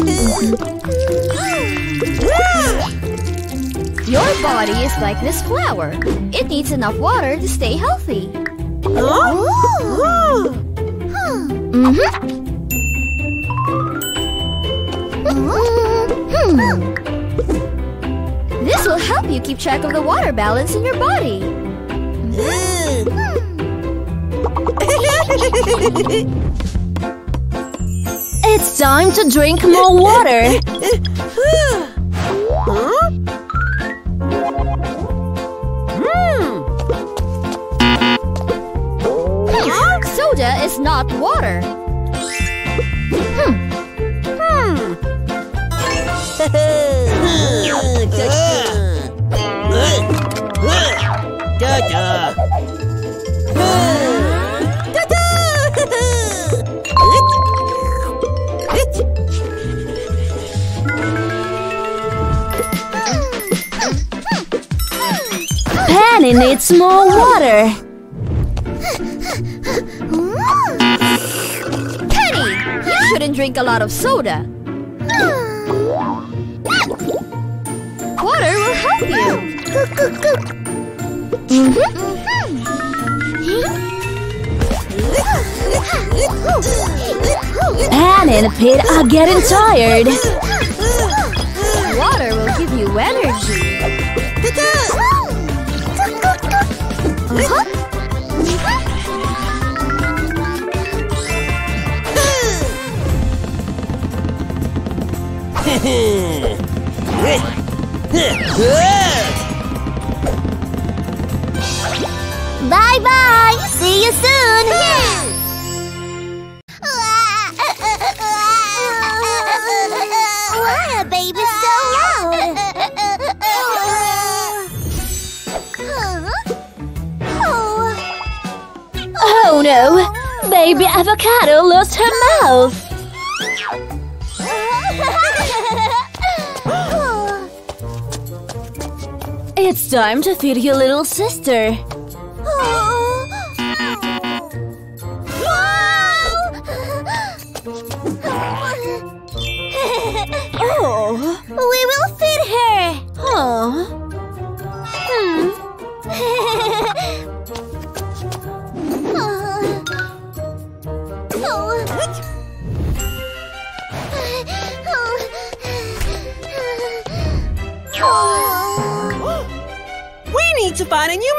Your body is like this flower. It needs enough water to stay healthy. Mm-hmm. This will help you keep track of the water balance in your body. Hmm. It's time to drink more water. Soda is not water. Hmm. Hmm. Penny needs more water. Penny, you shouldn't drink a lot of soda. Water will help you. Penny and Pete are getting tired. Water will give you energy. Bye bye. See you soon. Why are babies so loud? Oh no! Baby avocado lost her mouth. It's time to feed your little sister. We need to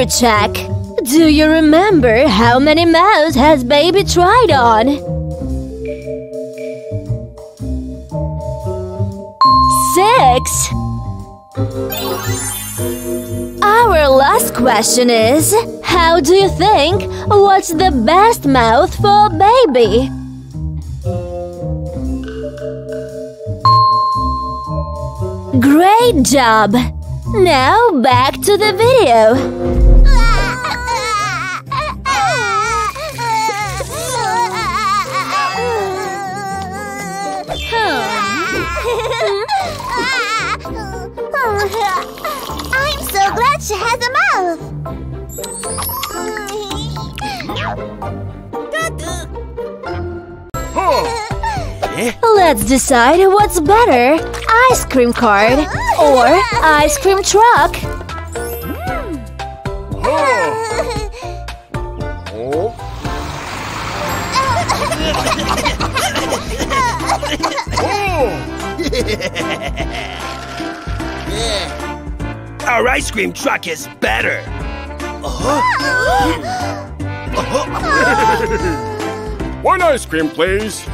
memory check. Do you remember how many mouths has baby tried on? Six. Our last question is How do you think what's the best mouth for a baby? Great job! Now back to the video. So glad she has a mouth. Let's decide what's better ice cream cart or ice cream truck. Oh. Oh. Our ice cream truck is better. One ice cream, please.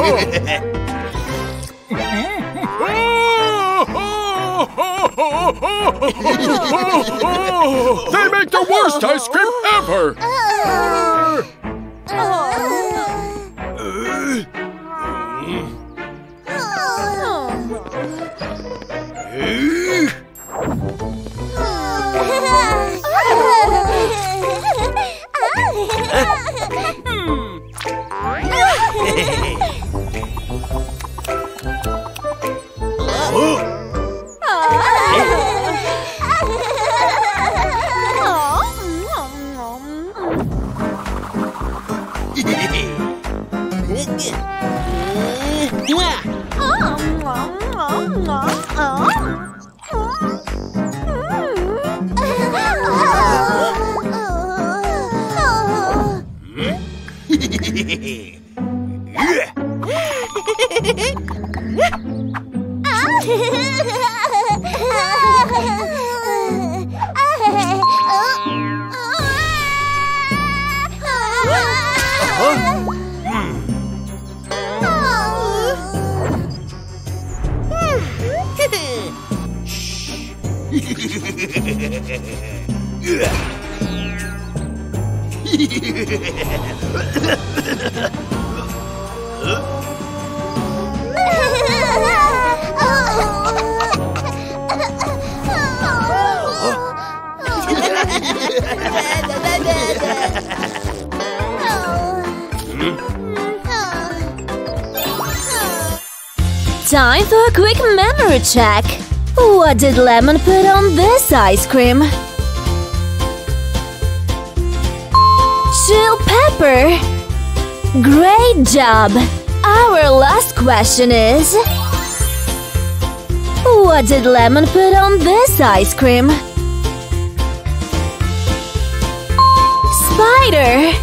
Oh. they make the worst ice cream ever! Time check. What did Lemon put on this ice cream? Chill pepper! Great job! Our last question is What did Lemon put on this ice cream? Spider!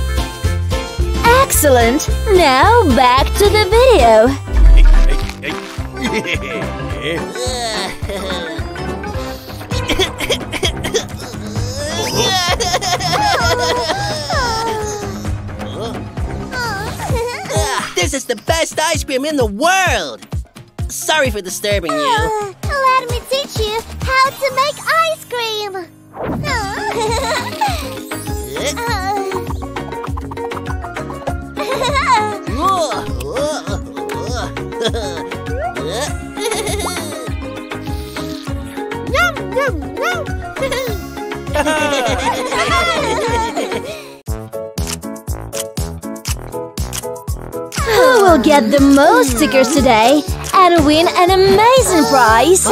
Excellent! Now back to the video. This is the best ice cream in the world. Sorry for disturbing you. Oh, let me teach you how to make ice cream. Who will get the most stickers today and win an amazing prize?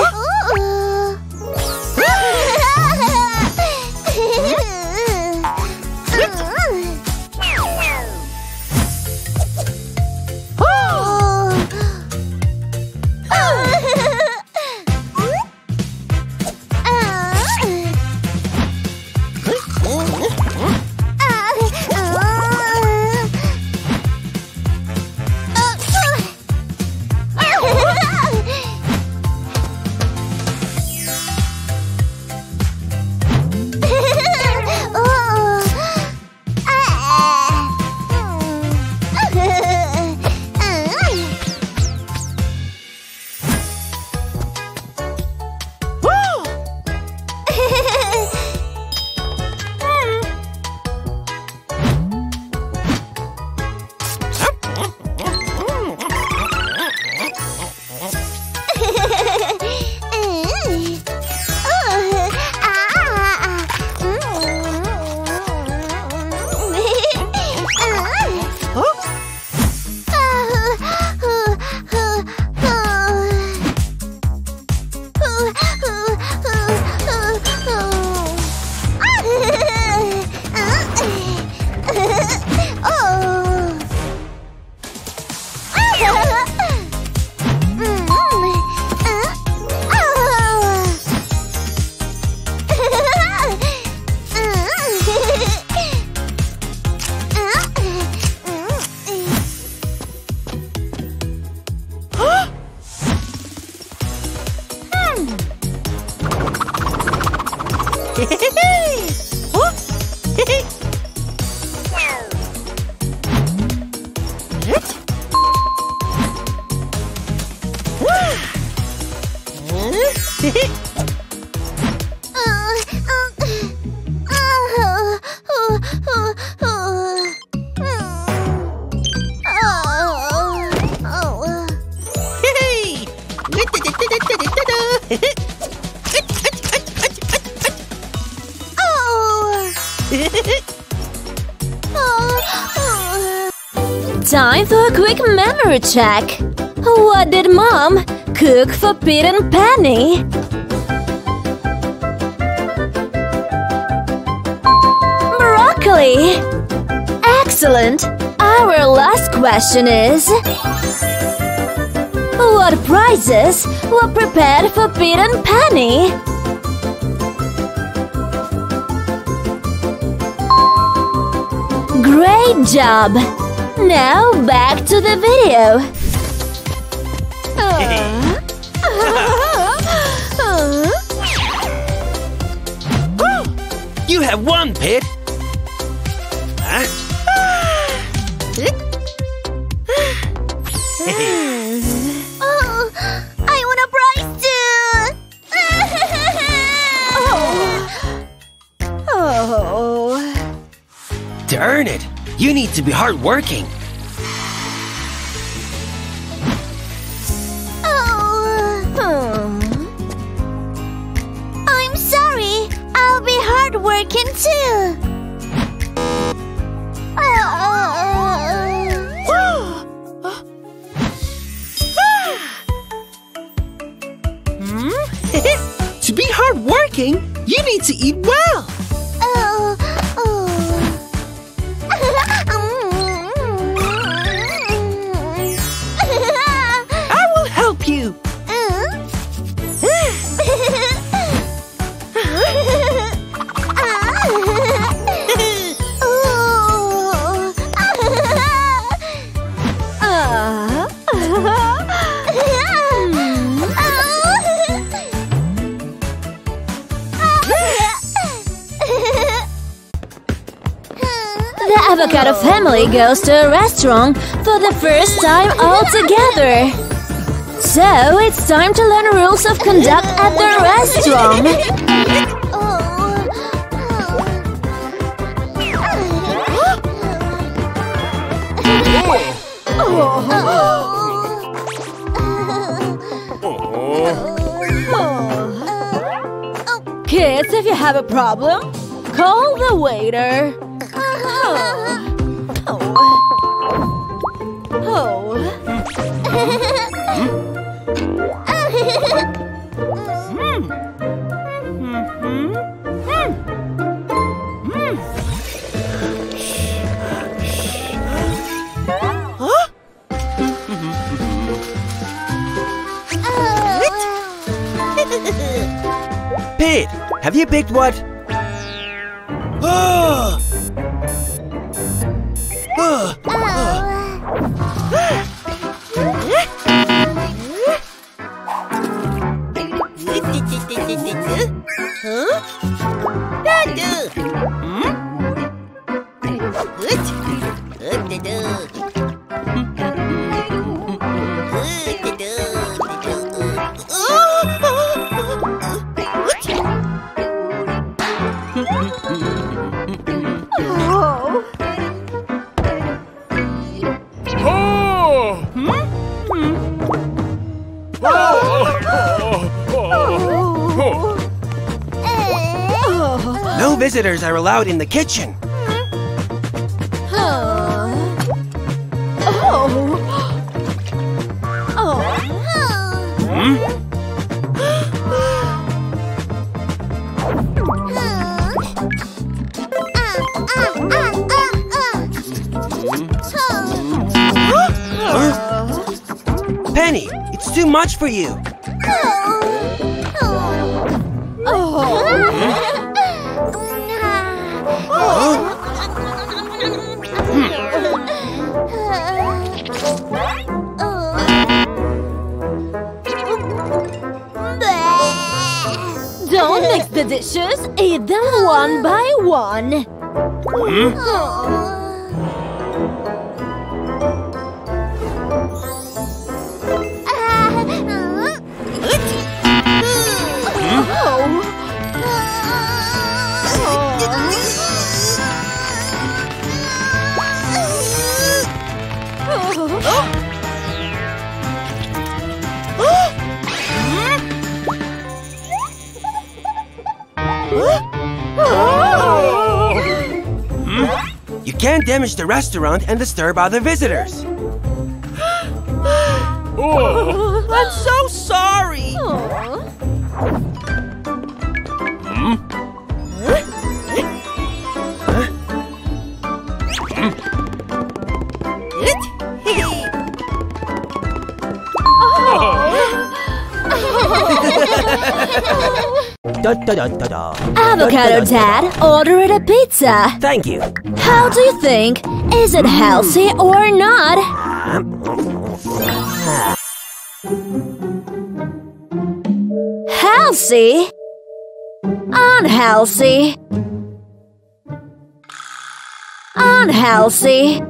Check. What did Mom cook for Pete and Penny? Broccoli! Excellent! Our last question is What prizes were prepared for Pete and Penny? Great job! Now back to the video. Uh, you have won, Pit. Huh? Oh, I want a prize too. oh. Oh. Darn it! You need to be hardworking. oh, hmm. I'm sorry. I'll be hardworking too. Goes to a restaurant for the first time all together. So it's time to learn rules of conduct at the restaurant. Kids, if you have a problem, call the waiter. Oh. Pit, have you picked what? Visitors are allowed in the kitchen. Penny, it's too much for you. Dishes, eat them one by one. Hmm? can't damage the restaurant and disturb other visitors. Oh. I'm so sorry. Da, da, da, da, da. Avocado Dad order it a pizza. Thank you. How do you think? Is it healthy or not? Healthy? Unhealthy? Unhealthy?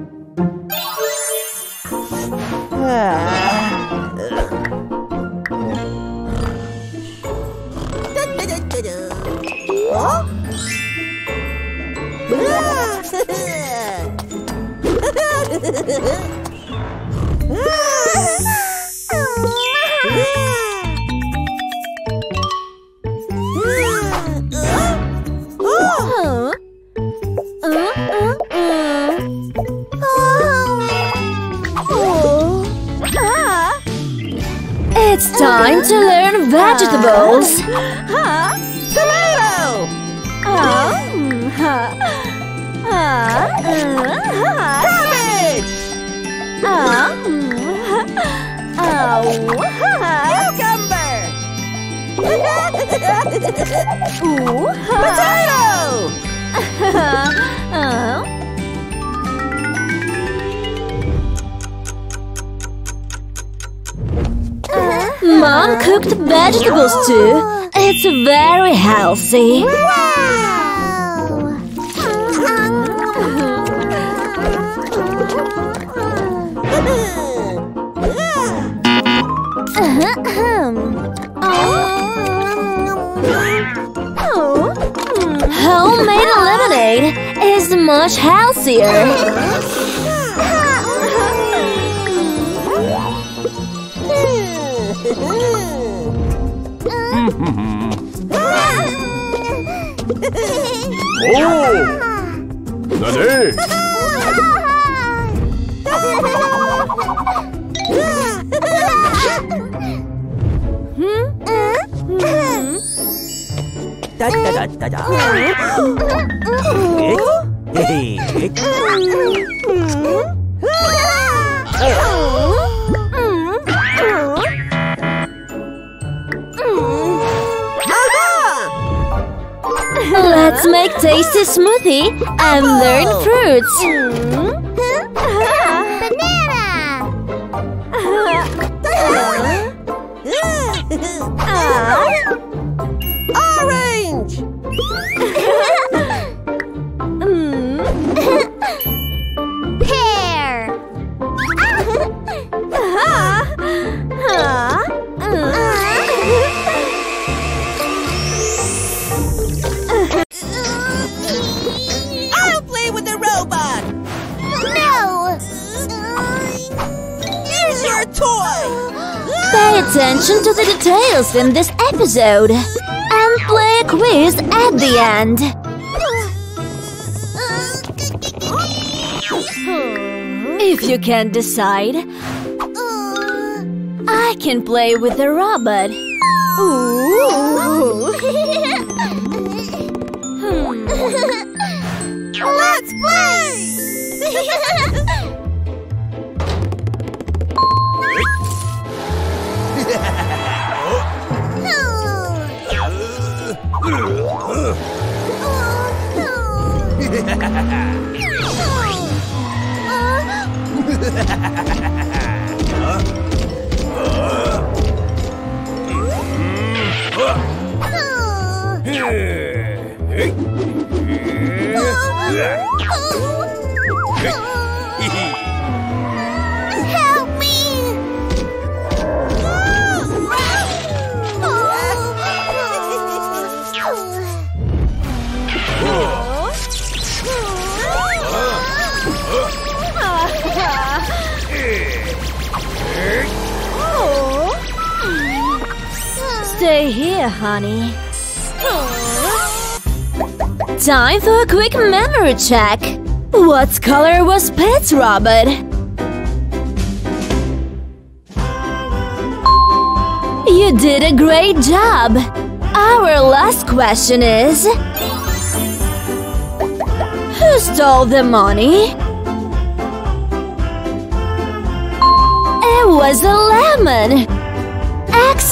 It's time to learn vegetables. Tomato. Cucumber. Potato. Mom cooked vegetables too. It's very healthy. Homemade much healthier. oh! Nani? Hmm? hmm? Hmm? Da da da da da. Hmm? Let's make tasty smoothie and learn fruits. In this episode and play a quiz at the end. If you can't decide, I can play with the robot. Let's Help here, honey. Time for a quick memory check. What color was Pet's robot? You did a great job! Our last question is Who stole the money? It was a lemon!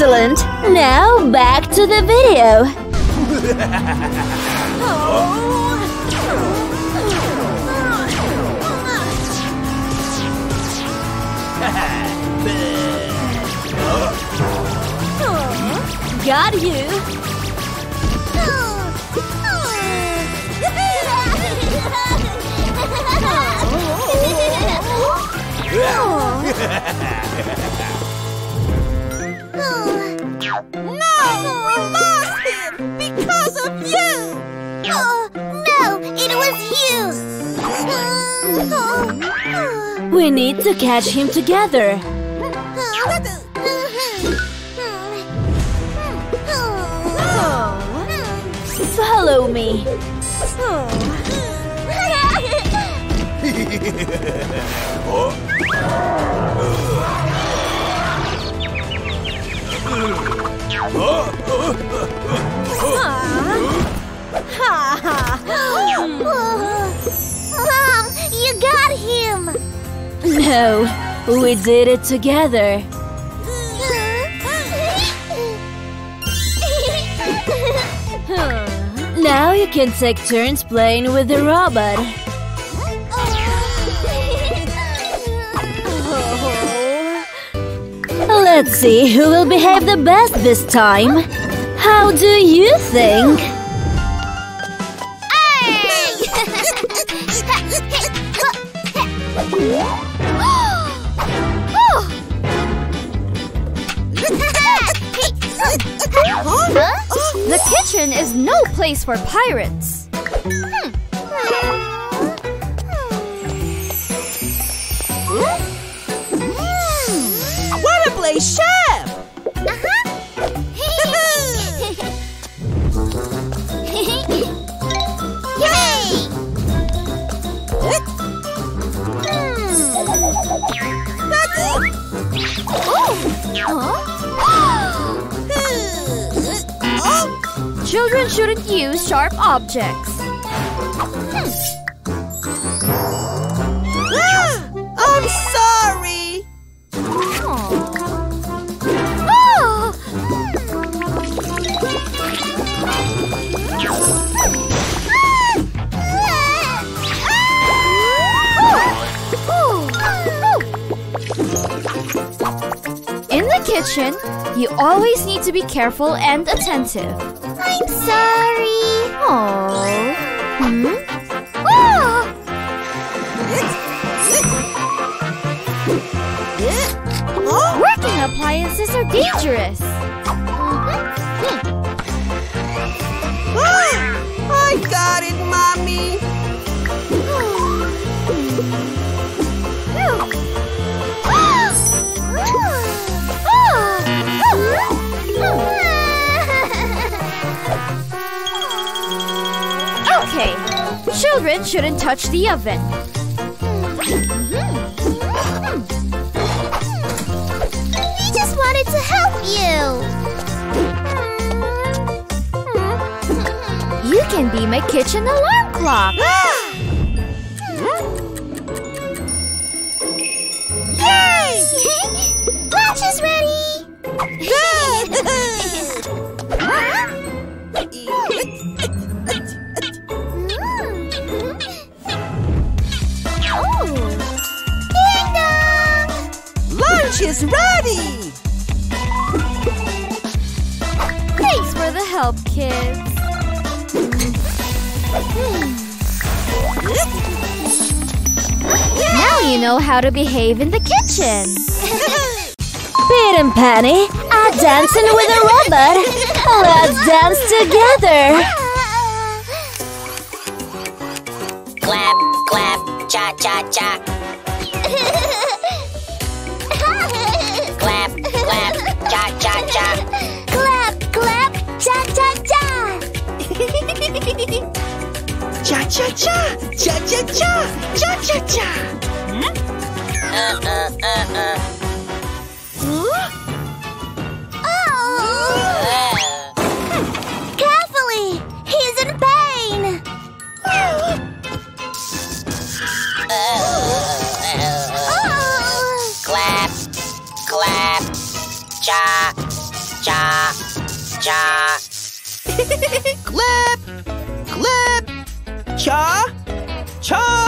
Excellent! Now back to the video. Got you! Oh, We need to catch him together. Follow me. You got him. No, we did it together. Now you can take turns playing with the robot. Let's see who will behave the best this time. How do you think? Place for pirates. Children shouldn't use sharp objects. Hmm. Ah, I'm sorry! In the kitchen, you always need to be careful and attentive. I'm sorry. Oh. Hmm? Working appliances are dangerous. Okay. Children shouldn't touch the oven. We just wanted to help you. You can be my kitchen alarm clock. Lunch is ready! Thanks for the help, kids. Hmm. Now you know how to behave in the kitchen. Pete and Penny are dancing with a robot. Let's dance together. Clap, clap, cha, cha, cha cha cha cha. Cha cha cha, cha cha cha, cha cha cha. Uh, uh, uh, uh. Oh! Carefully! He's in pain! Oh! Clap, clap, cha, cha, cha. clap, clap, cha, cha,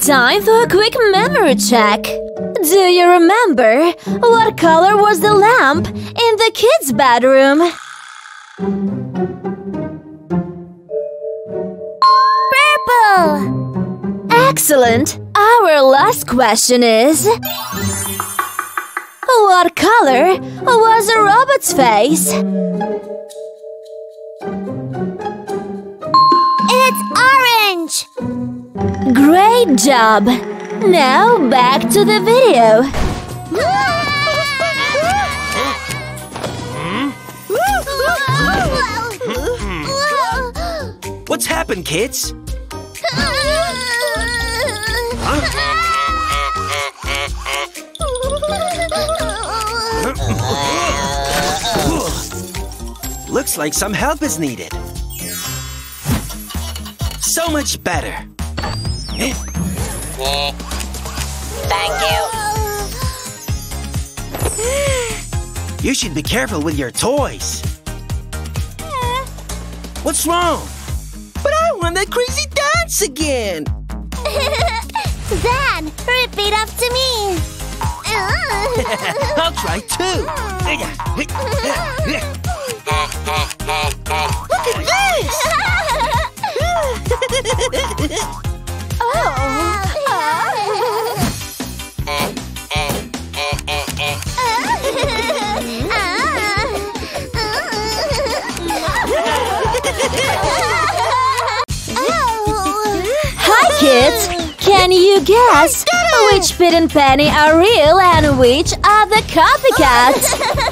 Time for a quick memory check. Do you remember what color was the lamp in the kids' bedroom? Purple! Excellent. Our last question is What color was a robot's face? It's orange! Great job. Now back to the video. What's happened, kids? Looks like some help is needed. So much better. Eh, Thank you. You should be careful with your toys. What's wrong? But I want that crazy dance again! then, repeat after me. I'll try too. Look at this! Hi, kids. Can you guess which Pit and Penny are real and which are the copycats?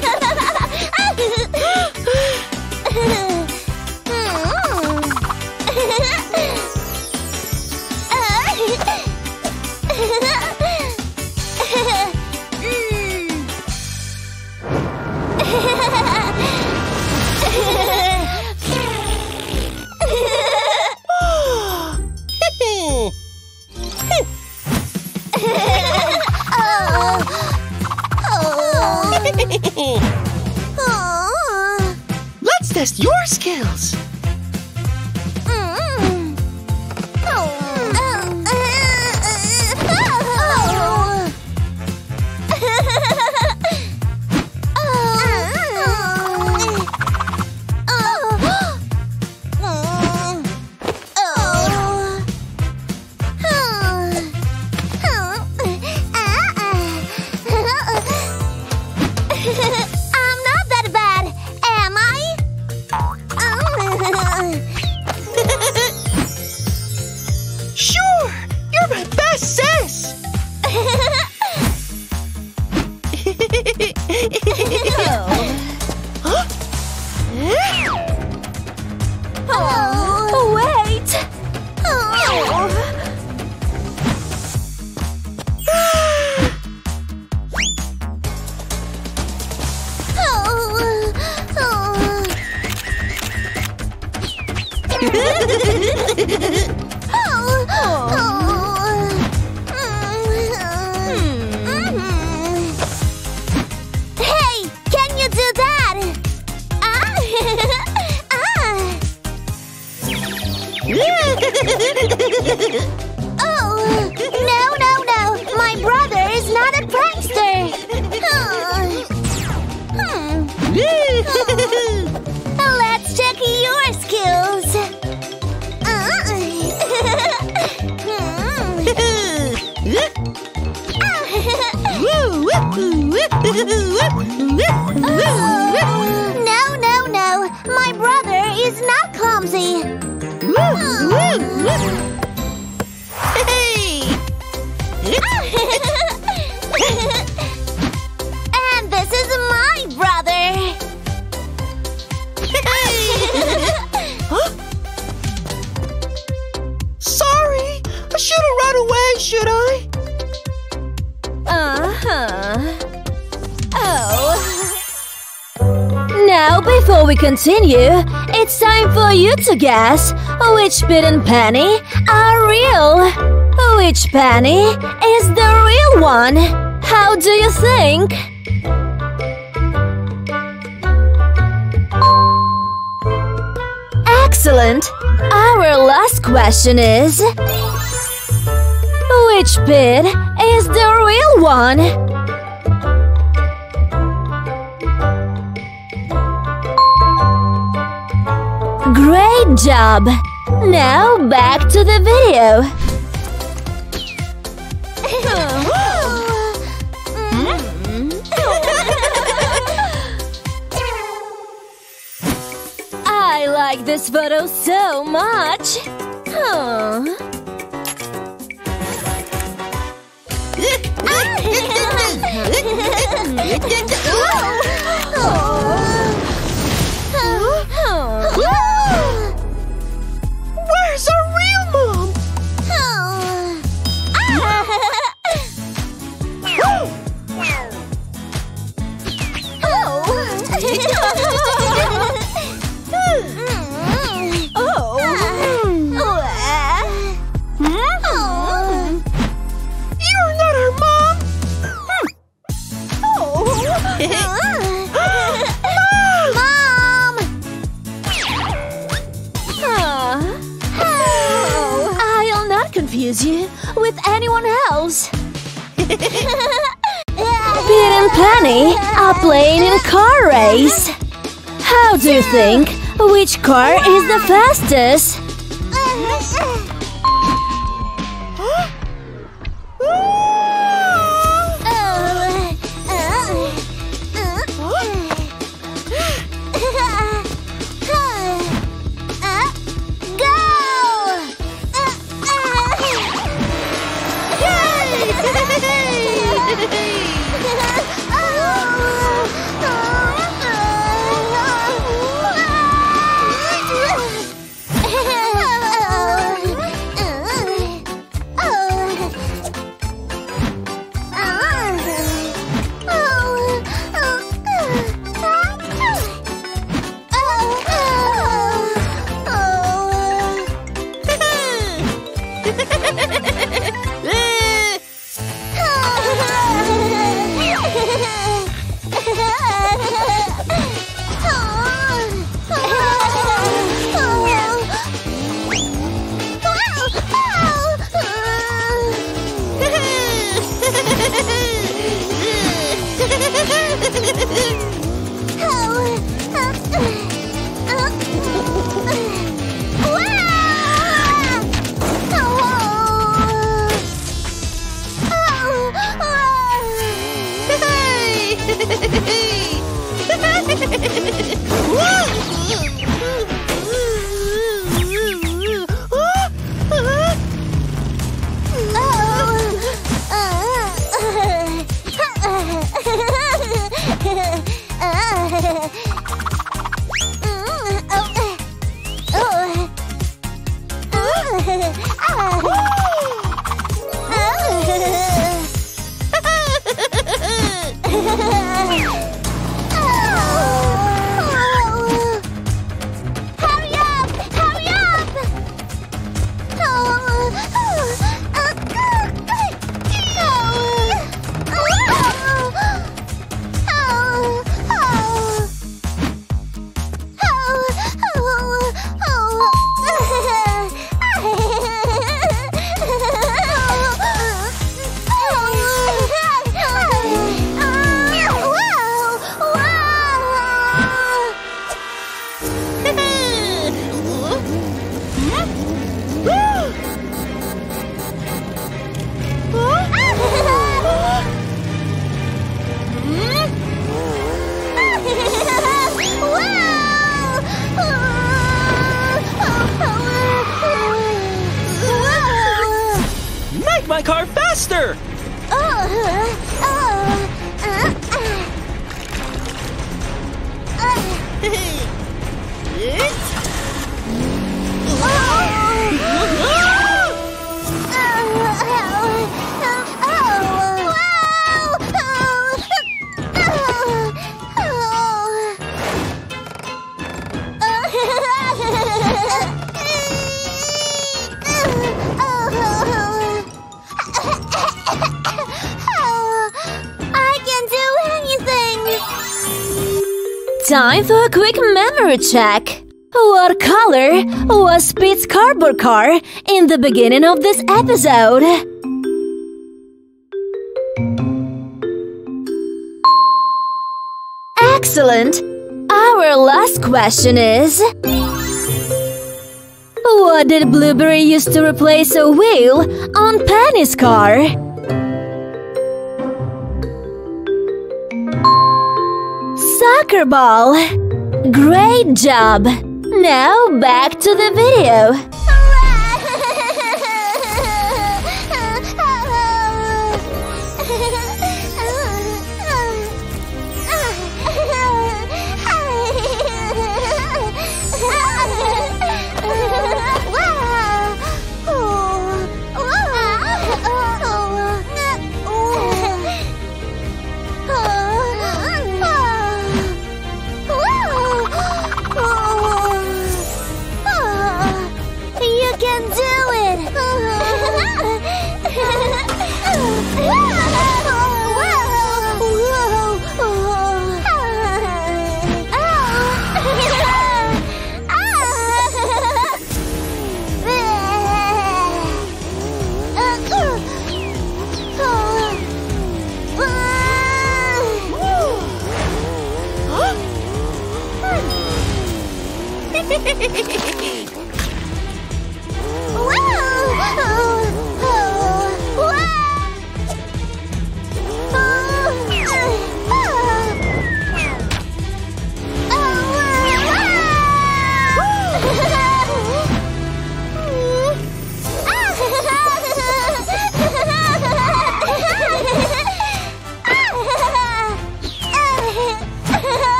Hey, can you do that? Ah. ah. No, continue, it's time for you to guess which Pit and penny are real. Which penny is the real one? How do you think? Excellent! Our last question is Which Pit is the real one? Great job! Now back to the video. I like this photo so much. Huh. Where's Penny are playing in car race. How do you think? Which car is the fastest? Check. What color was Pete's cardboard car in the beginning of this episode? Excellent! Our last question is What did Blueberry use to replace a wheel on Penny's car? Soccer ball! Great job! Now back to the video.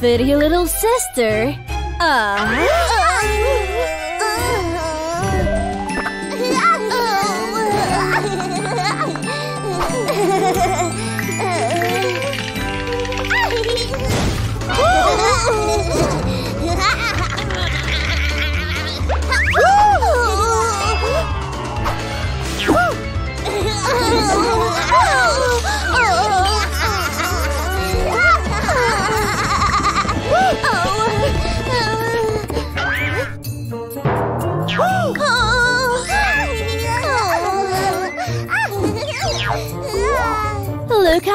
Can fit your little sister? Ah.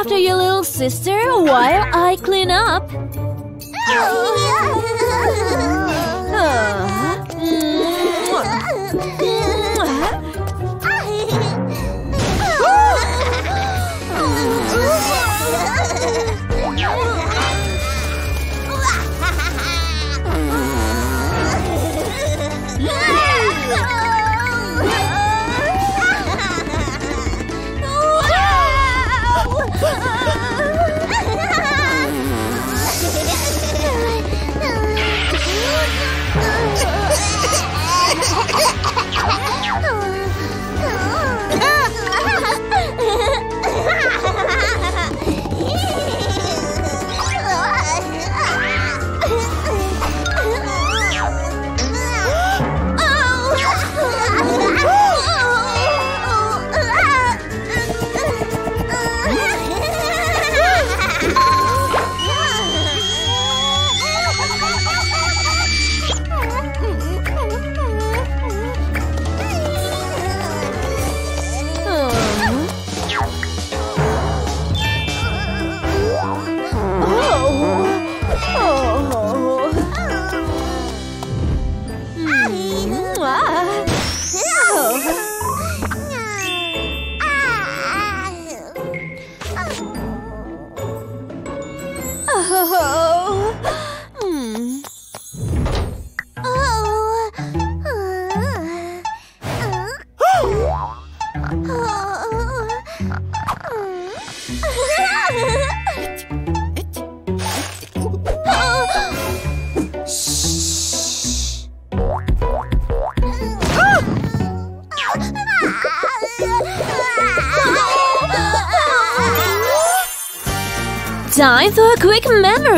After your little sister while I clean up.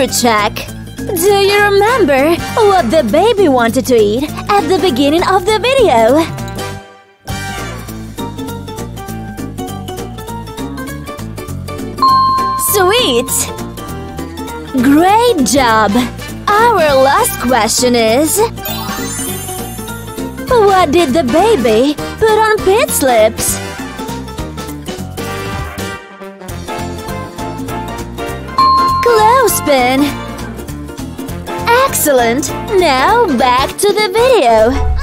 Check. Do you remember what the baby wanted to eat at the beginning of the video? Sweet! Great job! Our last question is What did the baby put on Pete's lips? Excellent! Now back to the video.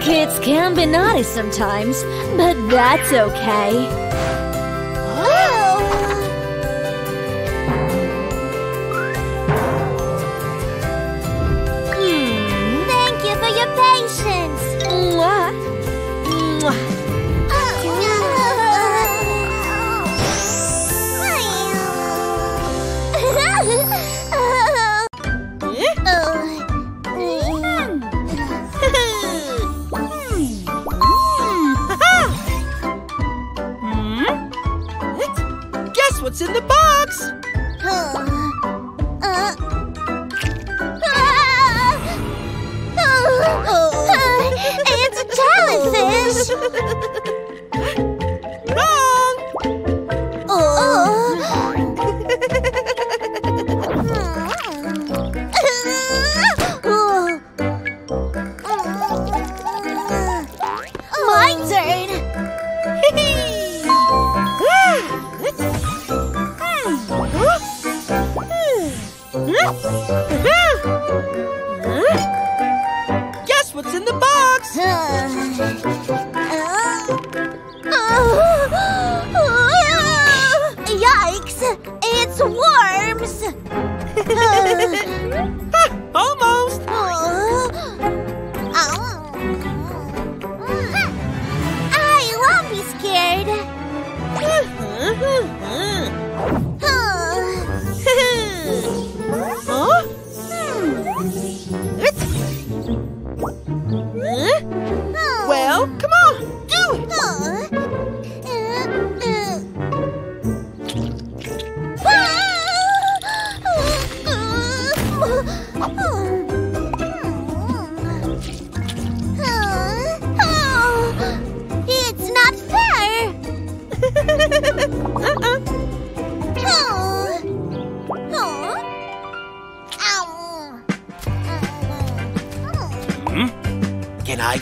Kids can be naughty sometimes, but that's okay. What's in the box?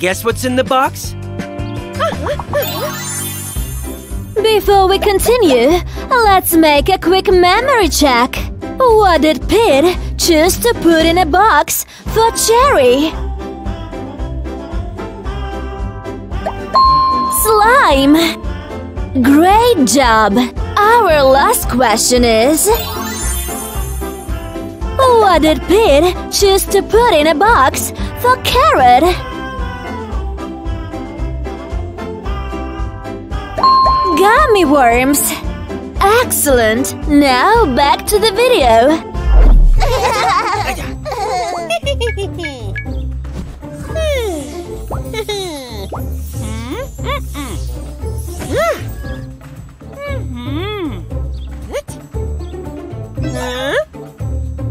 Guess what's in the box? Before we continue, let's make a quick memory check. What did Pete choose to put in a box for Cherry? Slime! Great job! Our last question is What did Pete choose to put in a box for Carrot? Gummy worms! Excellent! Now back to the video.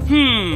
Hmm.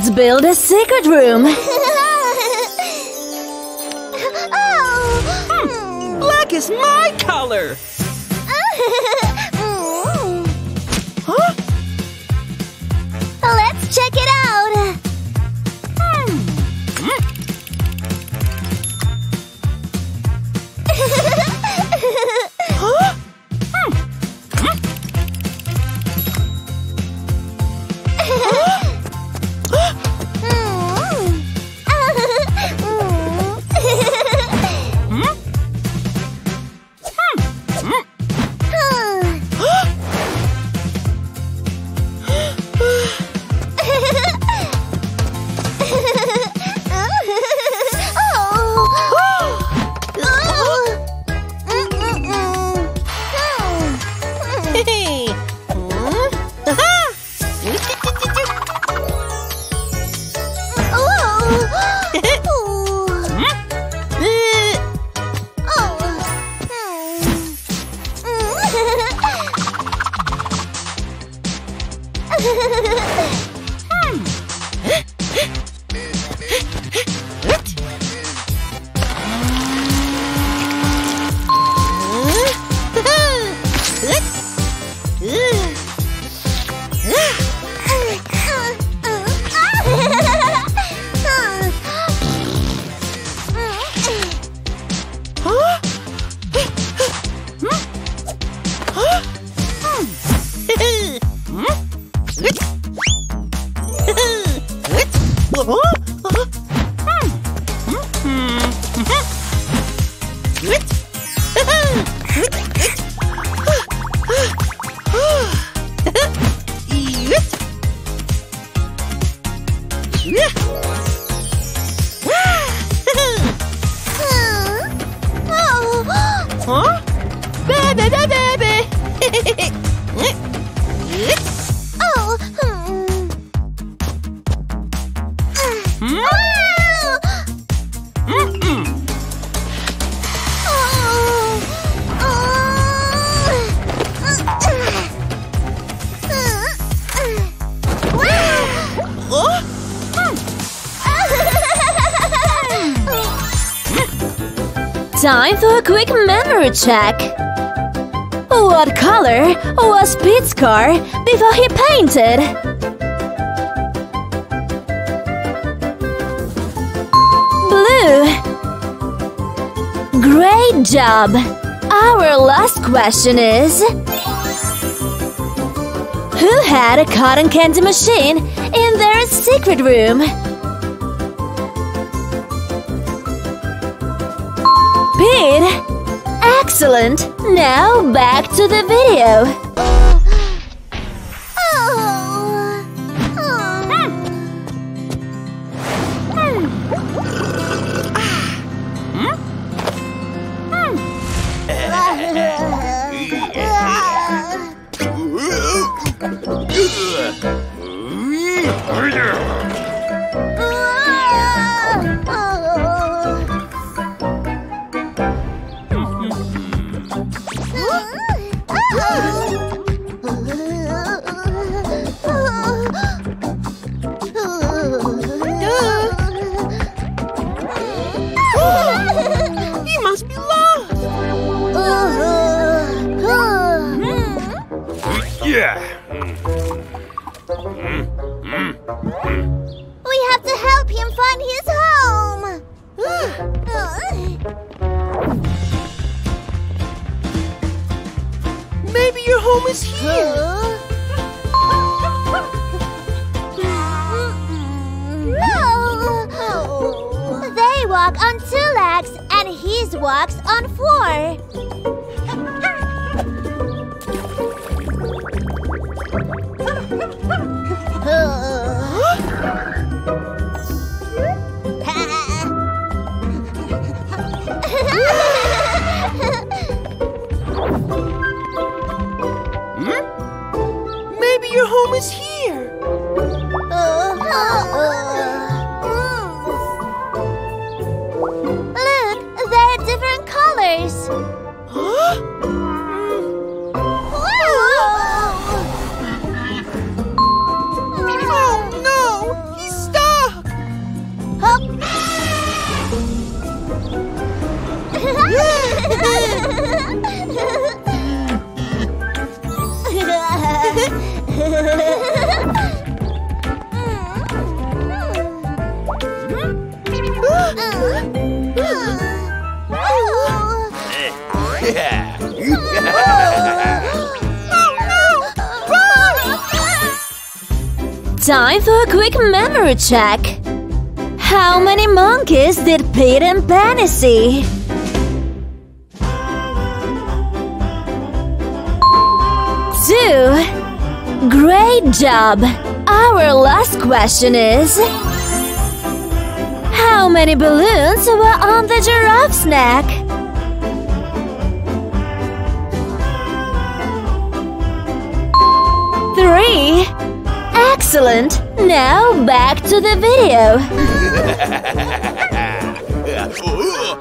Let's build a secret room. oh. Hmm, black is my color. Check. What color was Pete's car before he painted? Blue. Great job! Our last question is Who had a cotton candy machine in their secret room? Excellent! Now back to the video. Yeah. Check. How many monkeys did Pete and Penny see? Two. Great job! Our last question is How many balloons were on the giraffe's neck? Three! Excellent! Now back to the video.